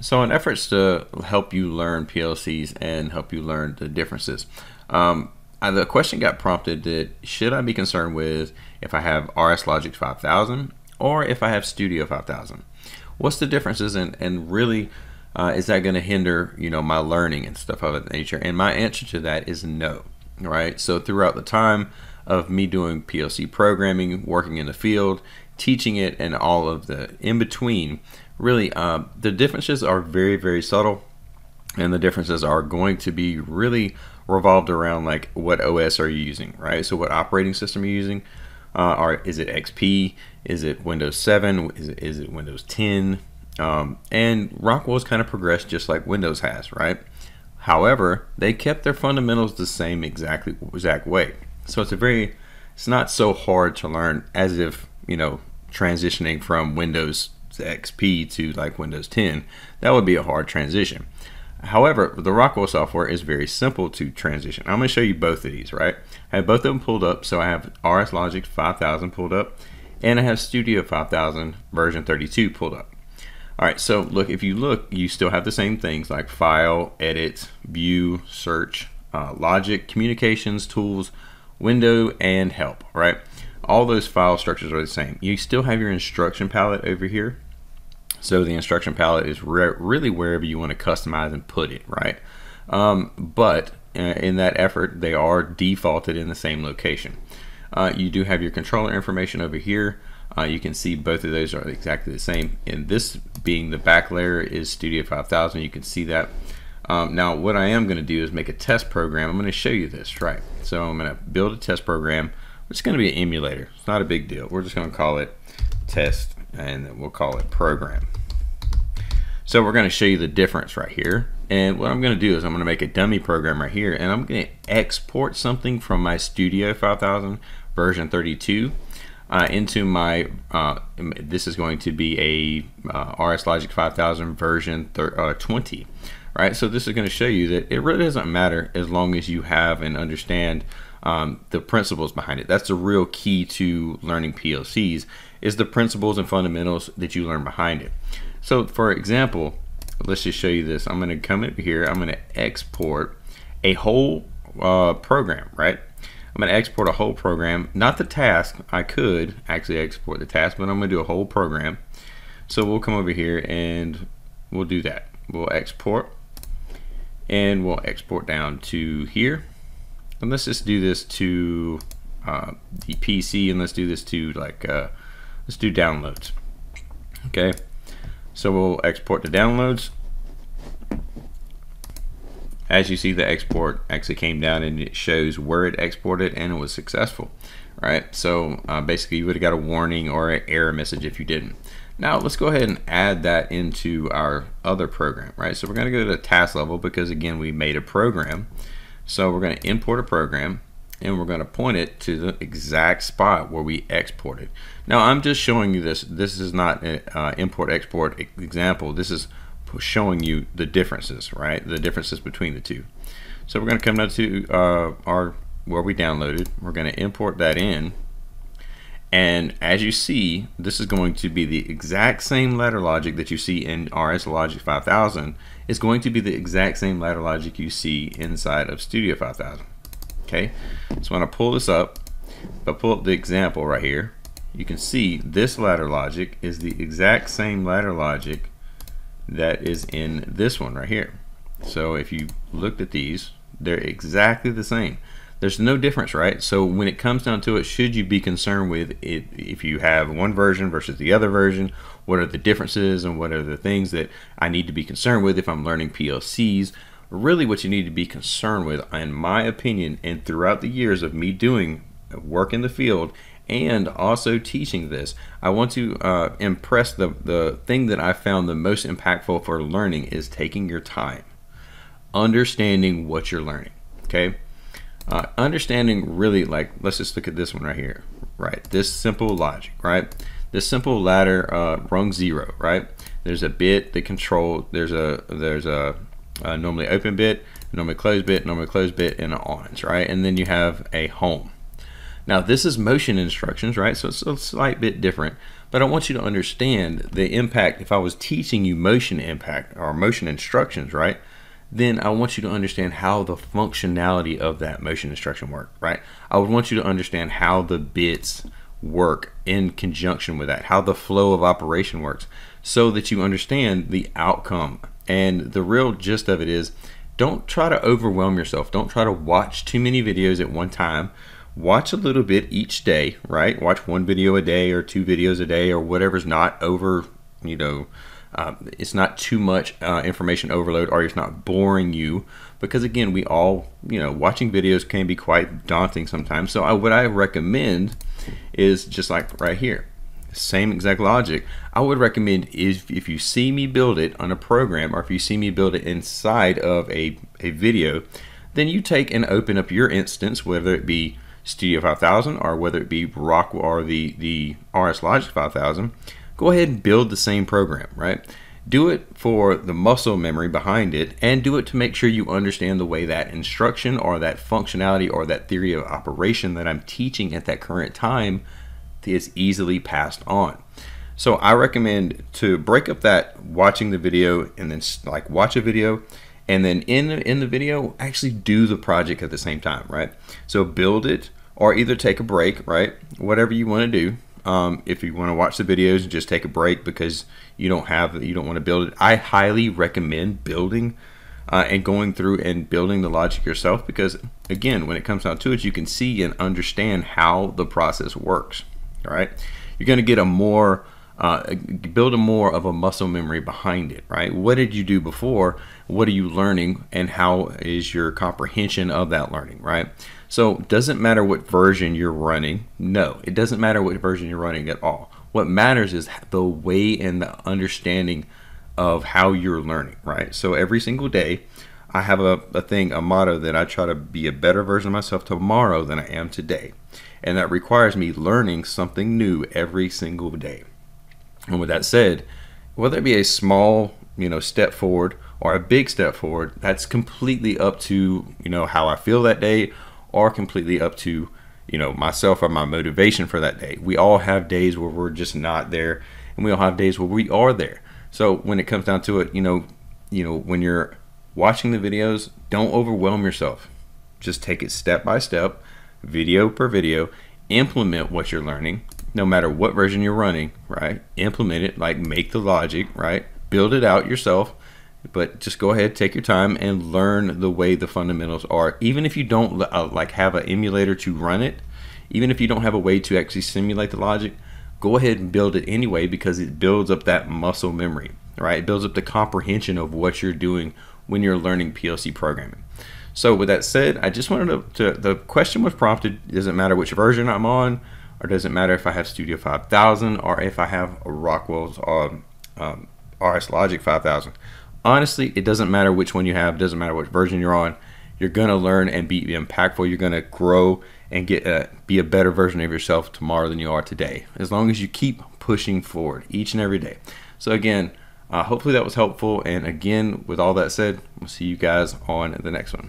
So in efforts to help you learn PLCs and help you learn the differences, um, the question got prompted that should I be concerned with if I have RSLogix 5000 or if I have Studio 5000? What's the differences and, and really uh, is that going to hinder you know my learning and stuff of that nature? And my answer to that is no. Right. So throughout the time of me doing PLC programming, working in the field, teaching it, and all of the in between, really uh, the differences are very very subtle, and the differences are going to be really revolved around like what OS are you using, right? So what operating system are you using? Uh, are is it XP? Is it Windows 7? Is it, is it Windows 10? Um, and Rockwell's kind of progressed just like Windows has, right? However, they kept their fundamentals the same exactly exact way. So it's a very it's not so hard to learn as if you know transitioning from Windows XP to like Windows 10. That would be a hard transition. However, the Rockwell software is very simple to transition. I'm going to show you both of these, right? I have both of them pulled up. So I have RSLogix 5000 pulled up, and I have Studio 5000 version 32 pulled up. All right, so look, if you look, you still have the same things like file, edit, view, search, uh, logic, communications, tools, window, and help, right? All those file structures are the same. You still have your instruction palette over here. So the instruction palette is re really wherever you want to customize and put it, right? Um, but uh, in that effort, they are defaulted in the same location. Uh, you do have your controller information over here. Uh, you can see both of those are exactly the same. And this being the back layer is Studio 5000. You can see that. Um, now, what I am going to do is make a test program. I'm going to show you this, right? So I'm going to build a test program. It's going to be an emulator. It's not a big deal. We're just going to call it test and we'll call it program. So we're going to show you the difference right here. And what I'm going to do is I'm going to make a dummy program right here and I'm going to export something from my Studio 5000 version 32 uh, into my, uh, this is going to be a uh, RSLogix 5000 version uh, 20. Right, so this is going to show you that it really doesn't matter as long as you have and understand um, the principles behind it. That's the real key to learning PLCs is the principles and fundamentals that you learn behind it. So for example, let's just show you this. I'm going to come over here. I'm going to export a whole uh, program, right? I'm going to export a whole program, not the task. I could actually export the task, but I'm going to do a whole program. So we'll come over here and we'll do that. We'll export and we'll export down to here. And let's just do this to uh, the PC and let's do this to like uh, Let's do downloads. Okay, so we'll export the downloads. As you see, the export actually came down and it shows where it exported and it was successful. Right, so uh, basically you would have got a warning or an error message if you didn't. Now let's go ahead and add that into our other program, right? So we're going to go to the task level because again we made a program. So we're going to import a program and we're going to point it to the exact spot where we exported. Now I'm just showing you this. This is not an uh, import export example. This is showing you the differences, right? The differences between the two. So we're going to come down to uh, our where we downloaded. We're going to import that in. And as you see, this is going to be the exact same ladder logic that you see in RSLogix 5000 It's going to be the exact same ladder logic you see inside of Studio 5000. Okay, so when I pull this up, if I pull up the example right here, you can see this ladder logic is the exact same ladder logic that is in this one right here. So if you looked at these, they're exactly the same. There's no difference, right? So when it comes down to it, should you be concerned with it if you have one version versus the other version? What are the differences and what are the things that I need to be concerned with if I'm learning PLCs? really what you need to be concerned with, in my opinion, and throughout the years of me doing work in the field and also teaching this, I want to uh, impress the, the thing that I found the most impactful for learning is taking your time, understanding what you're learning. Okay. Uh, understanding really like let's just look at this one right here right this simple logic right this simple ladder uh, rung zero right there's a bit that control there's a there's a uh, normally open bit, normally closed bit, normally closed bit, and an ons, right? And then you have a home. Now, this is motion instructions, right? So it's a slight bit different, but I want you to understand the impact. If I was teaching you motion impact or motion instructions, right? Then I want you to understand how the functionality of that motion instruction work, right? I would want you to understand how the bits work in conjunction with that, how the flow of operation works, so that you understand the outcome. And the real gist of it is don't try to overwhelm yourself. Don't try to watch too many videos at one time. Watch a little bit each day, right? Watch one video a day or two videos a day or whatever's not over, you know, uh, it's not too much uh, information overload or it's not boring you because again we all you know watching videos can be quite daunting sometimes. So I, what i recommend is just like right here same exact logic. I would recommend if, if you see me build it on a program or if you see me build it inside of a, a video then you take and open up your instance whether it be studio 5000 or whether it be rock or the the RSLogix 5000 go ahead and build the same program, right? Do it for the muscle memory behind it and do it to make sure you understand the way that instruction or that functionality or that theory of operation that I'm teaching at that current time is easily passed on. So I recommend to break up that watching the video and then like watch a video and then in in the video actually do the project at the same time, right? So build it or either take a break, right? Whatever you want to do. Um, if you want to watch the videos and just take a break because you don't have you don't want to build it, I highly recommend building uh, and going through and building the logic yourself because again, when it comes down to it, you can see and understand how the process works. All right, you're going to get a more uh, build a more of a muscle memory behind it, right? What did you do before? What are you learning, and how is your comprehension of that learning, right? So, doesn't matter what version you're running. No, it doesn't matter what version you're running at all. What matters is the way and the understanding of how you're learning, right? So, every single day, I have a, a thing, a motto that I try to be a better version of myself tomorrow than I am today. And that requires me learning something new every single day. And with that said, whether it be a small, you know, step forward or a big step forward, that's completely up to, you know, how I feel that day or completely up to, you know, myself or my motivation for that day. We all have days where we're just not there and we all have days where we are there. So when it comes down to it, you know, you know, when you're watching the videos, don't overwhelm yourself. Just take it step by step, video per video, implement what you're learning no matter what version you're running, right? Implement it, like make the logic, right? Build it out yourself, but just go ahead, take your time, and learn the way the fundamentals are. Even if you don't uh, like have an emulator to run it, even if you don't have a way to actually simulate the logic, go ahead and build it anyway because it builds up that muscle memory, right? It builds up the comprehension of what you're doing when you're learning PLC programming. So with that said, I just wanted to, to the question was prompted, doesn't matter which version I'm on, or does it matter if I have Studio 5000 or if I have Rockwell's um, um, RSLogix 5000? Honestly, it doesn't matter which one you have, doesn't matter which version you're on. You're going to learn and be impactful. You're going to grow and get a, be a better version of yourself tomorrow than you are today. As long as you keep pushing forward each and every day. So again, uh, hopefully that was helpful. And again, with all that said, we'll see you guys on the next one.